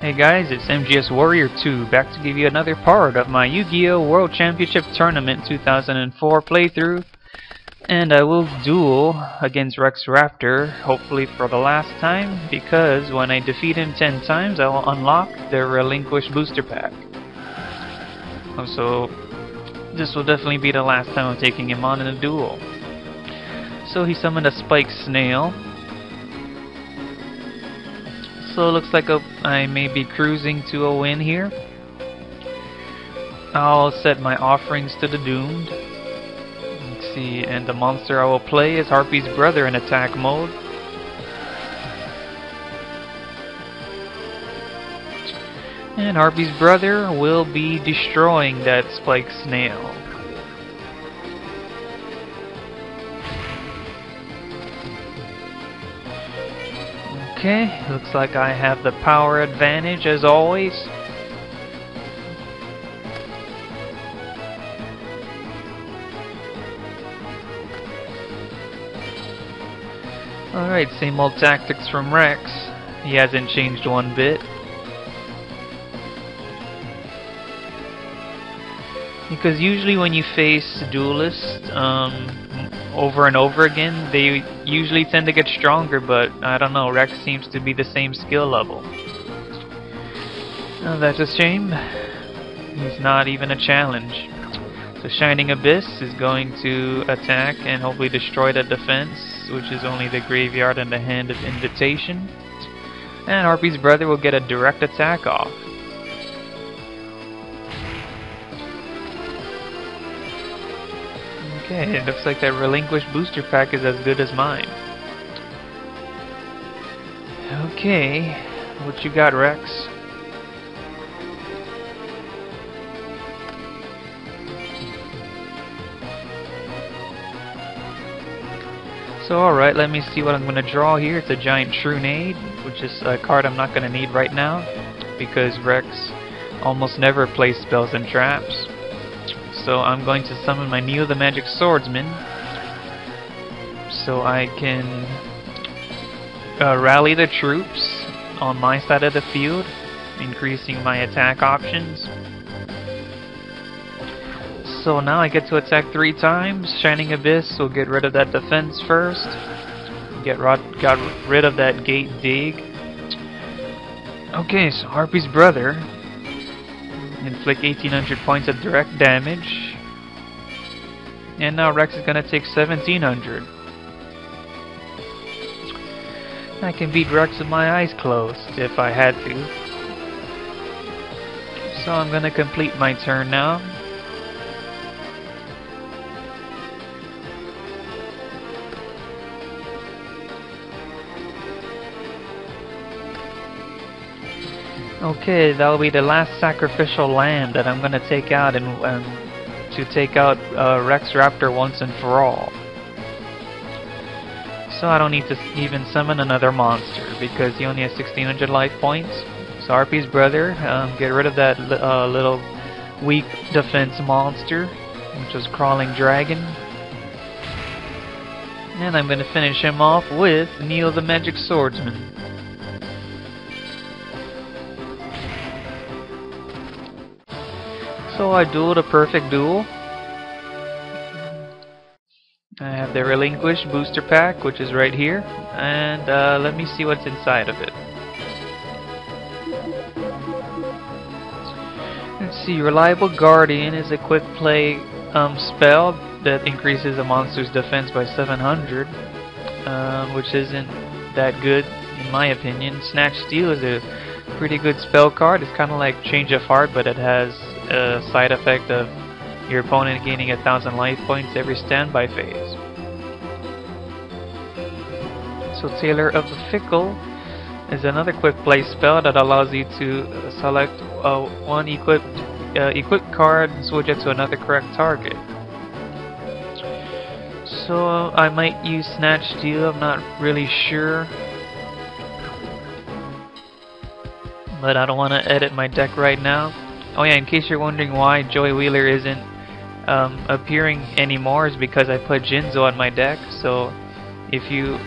Hey guys, it's MGS Warrior 2 back to give you another part of my Yu-Gi-Oh! World Championship Tournament 2004 playthrough. And I will duel against Rex Raptor, hopefully for the last time, because when I defeat him 10 times, I will unlock the Relinquish Booster Pack. Oh, so, this will definitely be the last time I'm taking him on in a duel. So he summoned a Spike Snail, so it looks like a, I may be cruising to a win here. I'll set my offerings to the doomed. Let's see, and the monster I will play is Harpy's brother in attack mode. And Harpy's brother will be destroying that spike snail. Okay, looks like I have the power advantage as always. Alright, same old tactics from Rex. He hasn't changed one bit. Because usually when you face duelists, um, over and over again, they usually tend to get stronger, but I don't know, Rex seems to be the same skill level. Oh, that's a shame. He's not even a challenge. So Shining Abyss is going to attack and hopefully destroy the defense, which is only the graveyard and the hand of invitation. And Harpy's brother will get a direct attack off. Okay, it looks like that relinquished booster pack is as good as mine. Okay, what you got, Rex? So alright, let me see what I'm going to draw here. It's a giant Trunade, which is a card I'm not going to need right now, because Rex almost never plays spells and traps so I'm going to summon my Neo the Magic Swordsman so I can uh, rally the troops on my side of the field, increasing my attack options. So now I get to attack three times. Shining Abyss will get rid of that defense first. Get got rid of that Gate Deeg. Okay, so Harpy's brother inflict 1800 points of direct damage. And now Rex is gonna take 1700. I can beat Rex with my eyes closed if I had to. So I'm gonna complete my turn now. Okay, that'll be the last sacrificial lamb that I'm gonna take out and um, to take out uh, Rex Raptor once and for all. So I don't need to even summon another monster because he only has 1600 life points. So Harpy's brother, um, get rid of that li uh, little weak defense monster, which is Crawling Dragon. And I'm gonna finish him off with Neo the Magic Swordsman. So I dueled a perfect duel. I have the Relinquish booster pack, which is right here, and uh, let me see what's inside of it. Let's see, Reliable Guardian is a quick play um, spell that increases a monster's defense by 700, um, which isn't that good in my opinion. Snatch Steal is a pretty good spell card. It's kind of like Change of Heart, but it has a side effect of your opponent gaining a thousand life points every standby phase. So Tailor of the Fickle is another quick play spell that allows you to uh, select uh, one equipped uh, equipped card and switch it to another correct target. So I might use Snatch Steal, I'm not really sure. But I don't want to edit my deck right now. Oh yeah, in case you're wondering why Joey Wheeler isn't um, appearing anymore is because I put Jinzo on my deck. So if you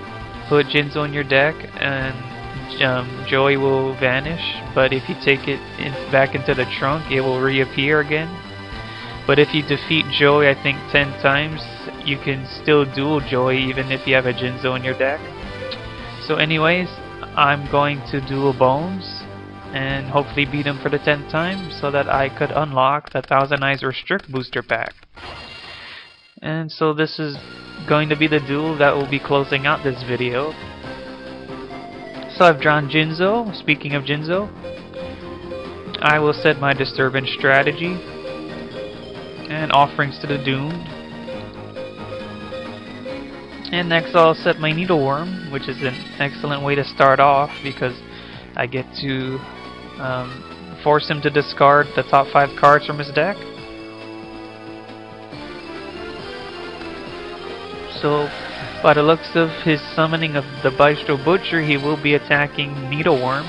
put Jinzo on your deck and um, Joey will vanish, but if you take it in, back into the trunk, it will reappear again. But if you defeat Joey, I think 10 times, you can still duel Joey even if you have a Jinzo in your deck. So anyways, I'm going to duel Bonz and hopefully beat him for the 10th time so that I could unlock the Thousand Eyes Restrict Booster Pack. And so this is going to be the duel that will be closing out this video. So I've drawn Jinzo. Speaking of Jinzo, I will set my Disturbance strategy and Offerings to the Doomed. And next I'll set my Needleworm, which is an excellent way to start off because I get to um, force him to discard the top 5 cards from his deck. So, by the looks of his summoning of the Bistro Butcher, he will be attacking Needleworm.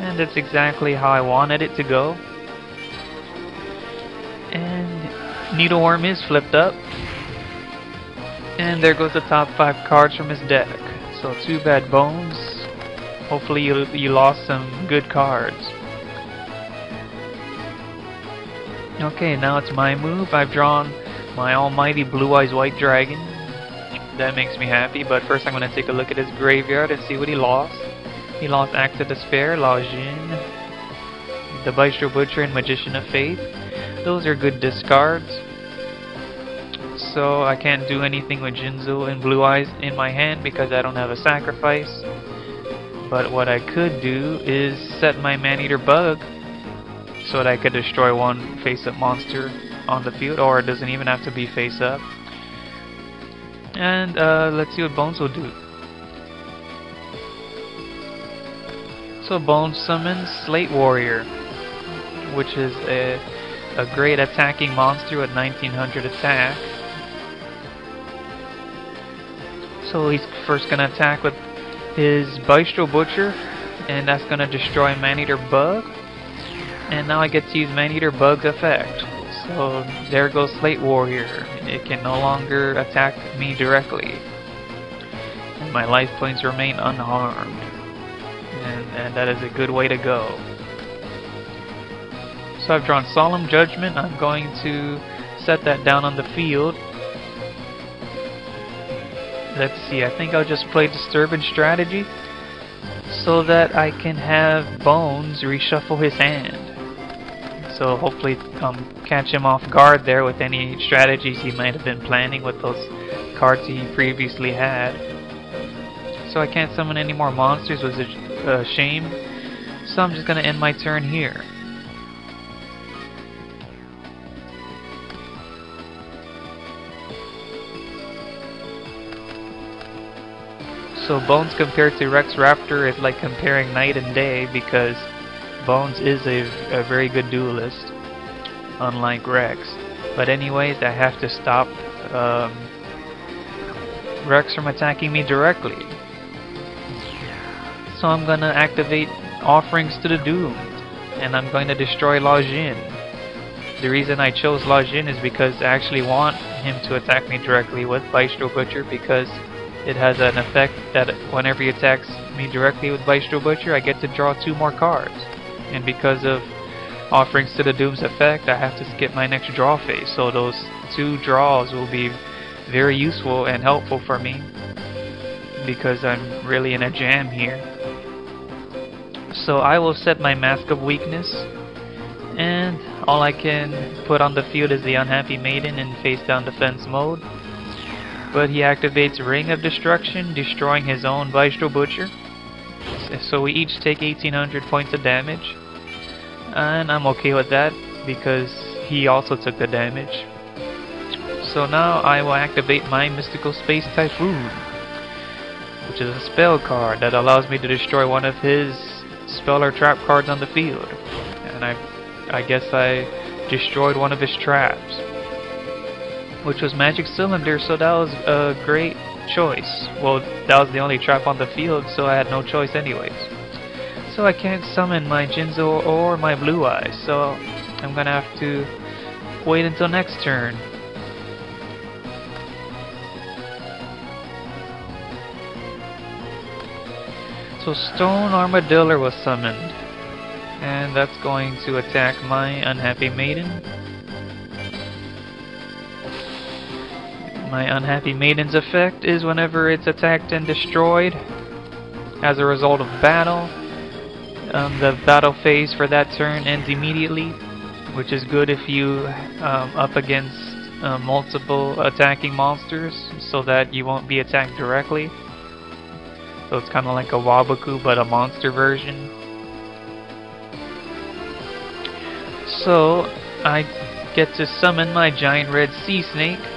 And that's exactly how I wanted it to go. And Needleworm is flipped up. And there goes the top 5 cards from his deck. So too bad Bonz. Hopefully you, you lost some good cards. Okay, now it's my move. I've drawn my almighty Blue Eyes White Dragon. That makes me happy, but first I'm going to take a look at his graveyard and see what he lost. He lost Axe of Despair, La Jinn, the Bistro Butcher, and Magician of Faith. Those are good discards. So I can't do anything with Jinzo and Blue Eyes in my hand because I don't have a sacrifice. But what I could do is set my Maneater Bug so that I could destroy one face-up monster on the field, or it doesn't even have to be face-up. And uh, let's see what Bonz will do. So Bonz summons Slate Warrior, which is a, a great attacking monster with 1900 attack. So he's first going to attack with his Bistro Butcher, and that's going to destroy Maneater Bug. And now I get to use Maneater Bug's effect. So there goes Slate Warrior. It can no longer attack me directly. And my life points remain unharmed. And, and that is a good way to go. So I've drawn Solemn Judgment. I'm going to set that down on the field. Let's see, I think I'll just play Disturbance Strategy so that I can have Bonz reshuffle his hand so hopefully um, catch him off guard there with any strategies he might have been planning with those cards he previously had. So I can't summon any more monsters, was a shame. So I'm just going to end my turn here. So Bonz compared to Rex Raptor is like comparing night and day because Bonz is a, a very good duelist, unlike Rex. But anyways, I have to stop um, Rex from attacking me directly. So I'm gonna activate Offerings to the Doomed, and I'm going to destroy La Jinn. The reason I chose La Jinn is because I actually want him to attack me directly with Bistro Butcher because it has an effect that whenever he attacks me directly with Bistro Butcher, I get to draw two more cards and because of offerings to the Doom's effect, I have to skip my next draw phase. So those two draws will be very useful and helpful for me because I'm really in a jam here. So I will set my Mask of Weakness and all I can put on the field is the Unhappy Maiden in face down defense mode. But he activates Ring of Destruction, destroying his own Bistro Butcher. So we each take 1800 points of damage. And I'm okay with that because he also took the damage. So now I will activate my Mystical Space Typhoon, which is a spell card that allows me to destroy one of his spell or trap cards on the field. And I, I guess I destroyed one of his traps, which was Magic Cylinder, so that was a great choice. Well, that was the only trap on the field, so I had no choice anyways. So I can't summon my Jinzo or my Blue Eyes, so I'm gonna have to wait until next turn. So Stone Armadillo was summoned. And that's going to attack my Unhappy Maiden. My Unhappy Maiden's effect is whenever it's attacked and destroyed as a result of battle, um, the battle phase for that turn ends immediately, which is good if you um, up against uh, multiple attacking monsters so that you won't be attacked directly. So it's kind of like a Waboku but a monster version. So I get to summon my giant red sea snake.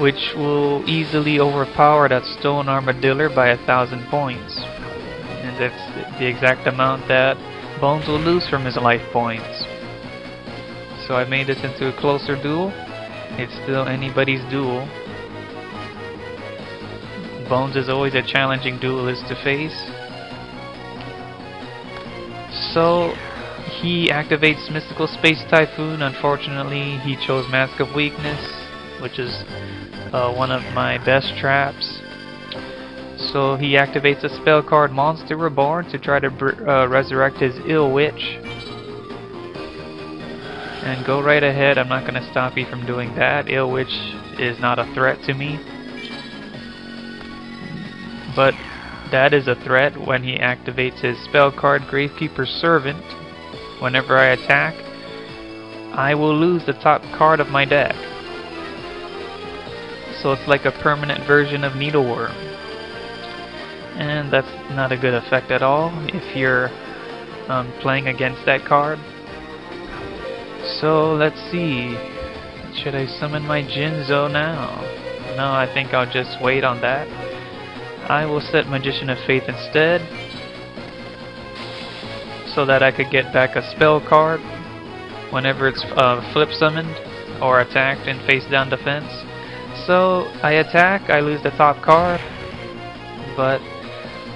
Which will easily overpower that stone armadillo by a thousand points. And that's the exact amount that Bonz will lose from his life points. So I made this into a closer duel. It's still anybody's duel. Bonz is always a challenging duelist to face. So he activates Mystical Space Typhoon. Unfortunately, he chose Mask of Weakness, which is uh, one of my best traps. So he activates a spell card Monster Reborn to try to uh, resurrect his Ill Witch. And go right ahead, I'm not going to stop you from doing that. Ill Witch is not a threat to me. But that is a threat when he activates his spell card Gravekeeper Servant. Whenever I attack, I will lose the top card of my deck. So it's like a permanent version of Needleworm. And that's not a good effect at all if you're um, playing against that card. So let's see. Should I summon my Jinzo now? No, I think I'll just wait on that. I will set Magician of Faith instead. So that I could get back a spell card whenever it's uh, flip summoned or attacked in face down defense. So I attack, I lose the top card, but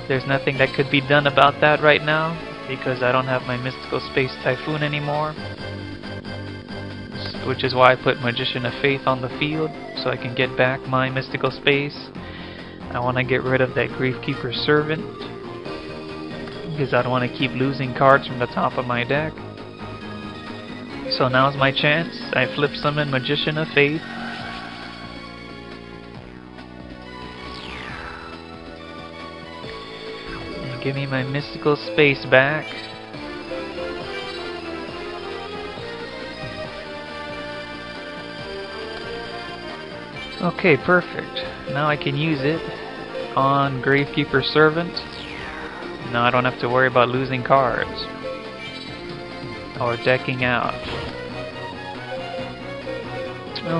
there's nothing that could be done about that right now because I don't have my Mystical Space Typhoon anymore which is why I put Magician of Faith on the field, so I can get back my Mystical Space. I want to get rid of that Gravekeeper Servant, because I don't want to keep losing cards from the top of my deck. So now's my chance. I flip summon Magician of Faith. Give me my Mystical Space back. Okay, perfect. Now I can use it on Gravekeeper Servant. Now I don't have to worry about losing cards. Or decking out.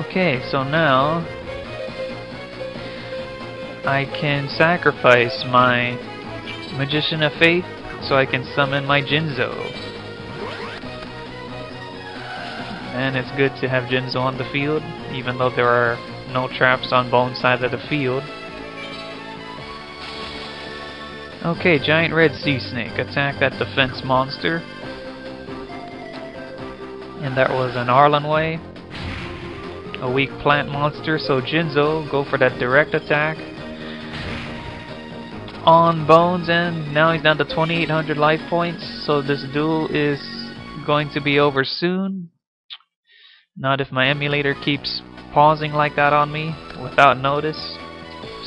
Okay, so now I can sacrifice my Magician of Faith so I can summon my Jinzo. And it's good to have Jinzo on the field, even though there are no traps on both sides of the field. Okay, giant red sea snake. Attack that defense monster. And that was an Arlownay. A weak plant monster, so Jinzo, go for that direct attack. On Bonz, and now he's down to 2800 life points, so this duel is going to be over soon. Not if my emulator keeps pausing like that on me without notice.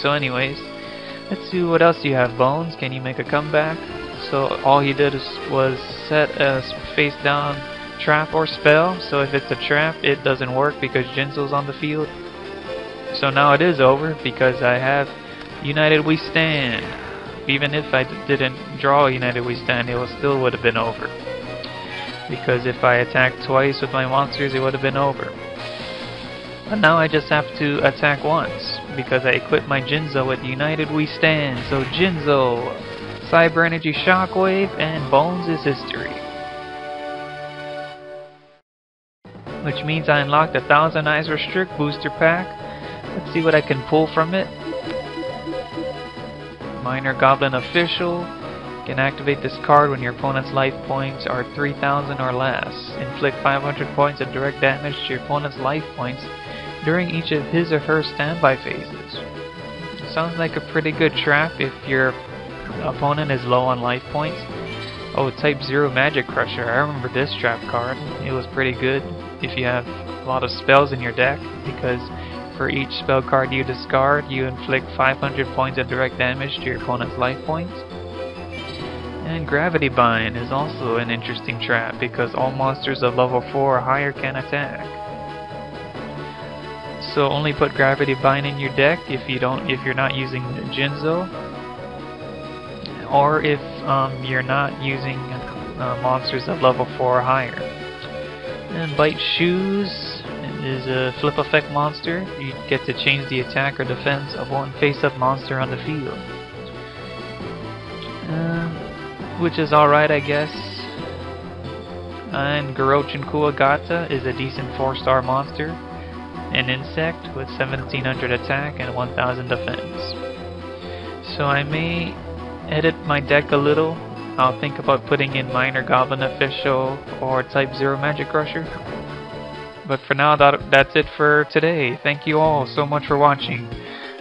So anyways, let's see what else you have, Bonz. Can you make a comeback? So all he did was set a face down trap or spell. So if it's a trap, it doesn't work because Jinzo's on the field. So now it is over because I have United We Stand. Even if I didn't draw United We Stand, it still would have been over. Because if I attacked twice with my monsters, it would have been over. But now I just have to attack once, because I equipped my Jinzo with United We Stand. So Jinzo, Cyber Energy Shockwave, and Bonz is history. Which means I unlocked a Thousand Eyes Restrict booster pack. Let's see what I can pull from it. Minor Goblin Official. Can activate this card when your opponent's life points are 3000 or less. Inflict 500 points of direct damage to your opponent's life points during each of his or her standby phases. Sounds like a pretty good trap if your opponent is low on life points. Oh, Type 0 Magic Crusher. I remember this trap card. It was pretty good if you have a lot of spells in your deck, because for each spell card you discard, you inflict 500 points of direct damage to your opponent's life points. And Gravity Bind is also an interesting trap because all monsters of level 4 or higher can attack. So only put Gravity Bind in your deck if you don't if you're not using Jinzo or if um, you're not using uh, monsters of level 4 or higher. And Bite Shoes is a flip effect monster. You get to change the attack or defense of one face-up monster on the field. Uh, which is alright, I guess. And Girochin Kuwagata is a decent 4-star monster, an insect with 1700 attack and 1000 defense. So I may edit my deck a little. I'll think about putting in Minor Goblin Official or Type 0 Magic Crusher. But for now, that, that's it for today. Thank you all so much for watching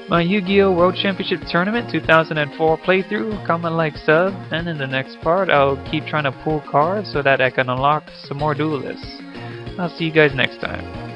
my Yu-Gi-Oh! World Championship Tournament 2004 playthrough, comment, like, sub, and in the next part I'll keep trying to pull cards so that I can unlock some more duelists. I'll see you guys next time.